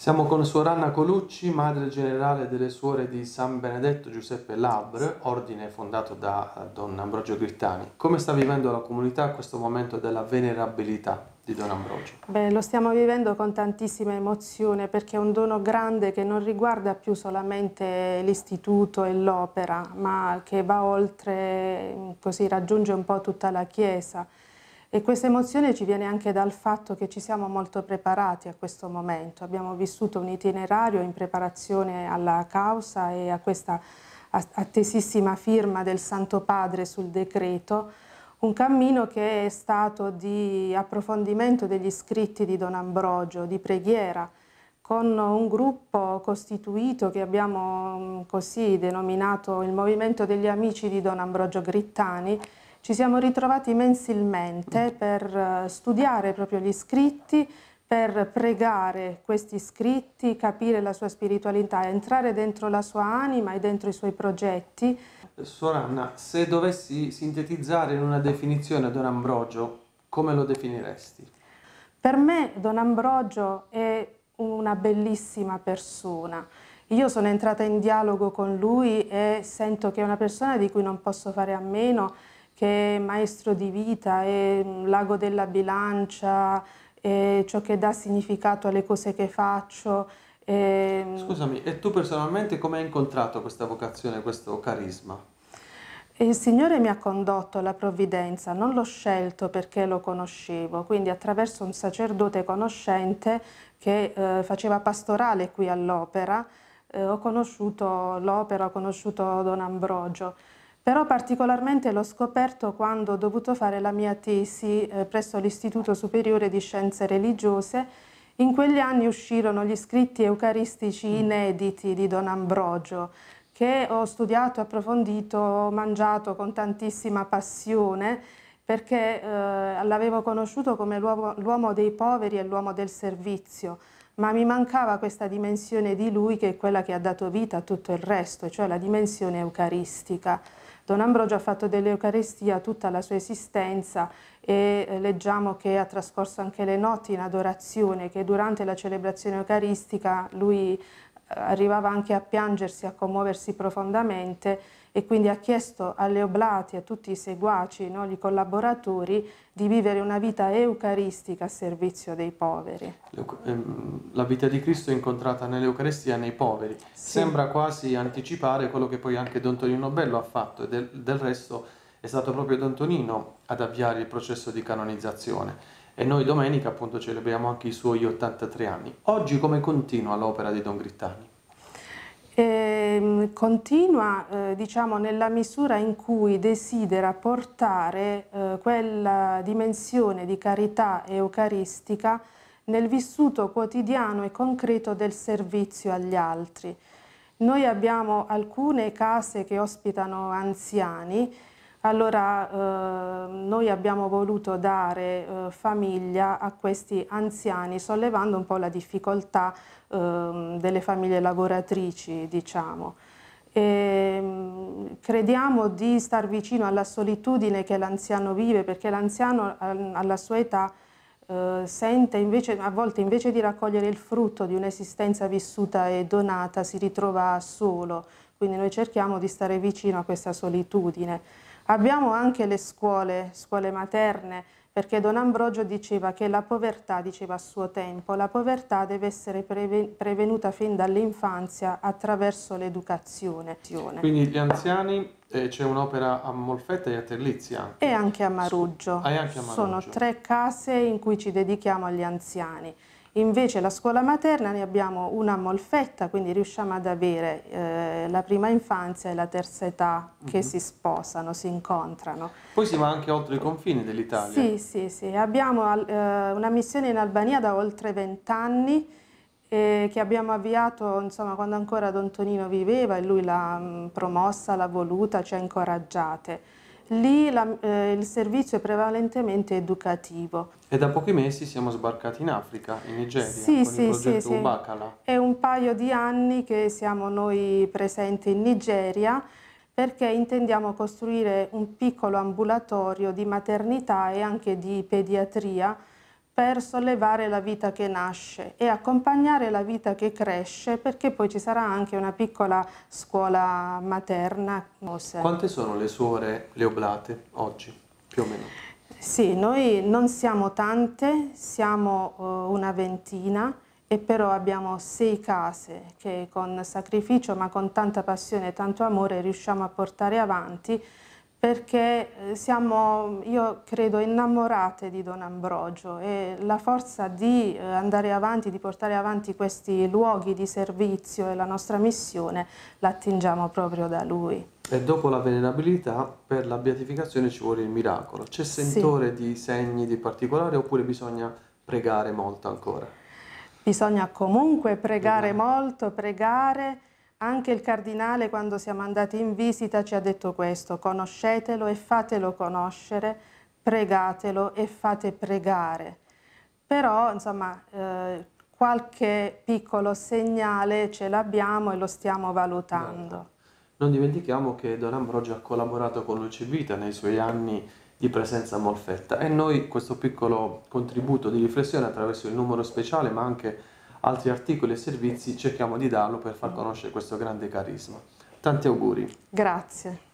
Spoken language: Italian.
Siamo con Suor Anna Colucci, madre generale delle suore di San Benedetto Giuseppe Labre, ordine fondato da Don Ambrogio Grittani. Come sta vivendo la comunità questo momento della venerabilità di Don Ambrogio? Beh, lo stiamo vivendo con tantissima emozione perché è un dono grande che non riguarda più solamente l'istituto e l'opera, ma che va oltre, così raggiunge un po' tutta la Chiesa. E questa emozione ci viene anche dal fatto che ci siamo molto preparati a questo momento. Abbiamo vissuto un itinerario in preparazione alla causa e a questa attesissima firma del Santo Padre sul decreto, un cammino che è stato di approfondimento degli scritti di Don Ambrogio, di preghiera, con un gruppo costituito che abbiamo mm, così denominato il Movimento degli Amici di Don Ambrogio Grittani, ci siamo ritrovati mensilmente per eh, studiare proprio gli scritti, per pregare questi scritti, capire la sua spiritualità, entrare dentro la sua anima e dentro i suoi progetti. Suor Anna, se dovessi sintetizzare in una definizione Don Ambrogio, come lo definiresti? Per me Don Ambrogio è una bellissima persona. Io sono entrata in dialogo con lui e sento che è una persona di cui non posso fare a meno che è maestro di vita, è l'ago della bilancia, è ciò che dà significato alle cose che faccio. È... Scusami, e tu personalmente come hai incontrato questa vocazione, questo carisma? Il Signore mi ha condotto alla provvidenza, non l'ho scelto perché lo conoscevo, quindi attraverso un sacerdote conoscente che eh, faceva pastorale qui all'opera, eh, ho conosciuto l'opera, ho conosciuto Don Ambrogio. Però particolarmente l'ho scoperto quando ho dovuto fare la mia tesi eh, presso l'Istituto Superiore di Scienze Religiose. In quegli anni uscirono gli scritti eucaristici mm. inediti di Don Ambrogio, che ho studiato, approfondito, mangiato con tantissima passione, perché eh, l'avevo conosciuto come l'uomo dei poveri e l'uomo del servizio, ma mi mancava questa dimensione di lui che è quella che ha dato vita a tutto il resto, cioè la dimensione eucaristica. Don Ambrogio ha fatto dell'Eucaristia tutta la sua esistenza e eh, leggiamo che ha trascorso anche le notti in adorazione, che durante la celebrazione eucaristica lui arrivava anche a piangersi, a commuoversi profondamente e quindi ha chiesto alle oblati, a tutti i seguaci, no, gli collaboratori, di vivere una vita eucaristica a servizio dei poveri. Ehm, la vita di Cristo è incontrata nell'Eucaristia nei poveri. Sì. Sembra quasi anticipare quello che poi anche Don Tonino Bello ha fatto e del, del resto è stato proprio Don Tonino ad avviare il processo di canonizzazione. E noi domenica appunto celebriamo anche i suoi 83 anni. Oggi come continua l'opera di Don Grittani? eh, continua eh, diciamo, nella misura in cui desidera portare eh, quella dimensione di carità eucaristica nel vissuto quotidiano e concreto del servizio agli altri. Noi abbiamo alcune case che ospitano anziani, allora eh, noi abbiamo voluto dare eh, famiglia a questi anziani sollevando un po' la difficoltà eh, delle famiglie lavoratrici, diciamo. E, mm, crediamo di star vicino alla solitudine che l'anziano vive perché l'anziano alla sua età eh, sente invece, a volte invece di raccogliere il frutto di un'esistenza vissuta e donata si ritrova solo, quindi noi cerchiamo di stare vicino a questa solitudine. Abbiamo anche le scuole, scuole materne, perché Don Ambrogio diceva che la povertà, diceva a suo tempo, la povertà deve essere prevenuta fin dall'infanzia attraverso l'educazione. Quindi gli anziani, eh, c'è un'opera a Molfetta e a Terlizzi anche? E anche a Maruggio. Ah, anche a Maruggio. Sono tre case in cui ci dedichiamo agli anziani. Invece la scuola materna ne abbiamo una molfetta, quindi riusciamo ad avere eh, la prima infanzia e la terza età che mhm. -huh. si sposano, si incontrano. Poi si va anche oltre i confini dell'Italia. Sì, sì, sì. Abbiamo eh, una missione in Albania da oltre vent'anni eh, che abbiamo avviato insomma, quando ancora Don Tonino viveva e lui l'ha promossa, l'ha voluta, ci ha incoraggiate. Lì la, eh, il servizio è prevalentemente educativo. E da pochi mesi siamo sbarcati in Africa, in Nigeria, sì, con sì, il progetto sì, Ubakala. È un paio di anni che siamo noi presenti in Nigeria perché intendiamo costruire un piccolo ambulatorio di maternità e anche di pediatria per sollevare la vita che nasce e accompagnare la vita che cresce perché poi ci sarà anche una piccola scuola materna. Quante sono le suore le oblate oggi, più o meno? Sì, noi non siamo tante, siamo uh, una ventina e però abbiamo sei case che con sacrificio ma con tanta passione e tanto amore riusciamo a portare avanti perché eh, siamo, io credo, innamorate di Don Ambrogio e la forza di eh, andare avanti, di portare avanti questi luoghi di servizio e la nostra missione la attingiamo proprio da lui. E dopo la venerabilità, per la beatificazione ci vuole il miracolo. C'è sentore sì. di segni di particolare oppure bisogna pregare molto ancora? Bisogna comunque pregare, pregare. molto, pregare anche il cardinale quando siamo andati in visita ci ha detto questo, conoscetelo e fatelo conoscere, pregatelo e fate pregare. Però, insomma, eh, qualche piccolo segnale ce l'abbiamo e lo stiamo valutando. Non dimentichiamo che Don Ambrogio ha collaborato con Luce Vita nei suoi anni di presenza a Molfetta e noi questo piccolo contributo di riflessione attraverso il numero speciale ma anche altri articoli e servizi cerchiamo di darlo per far conoscere questo grande carisma. Tanti auguri. Grazie.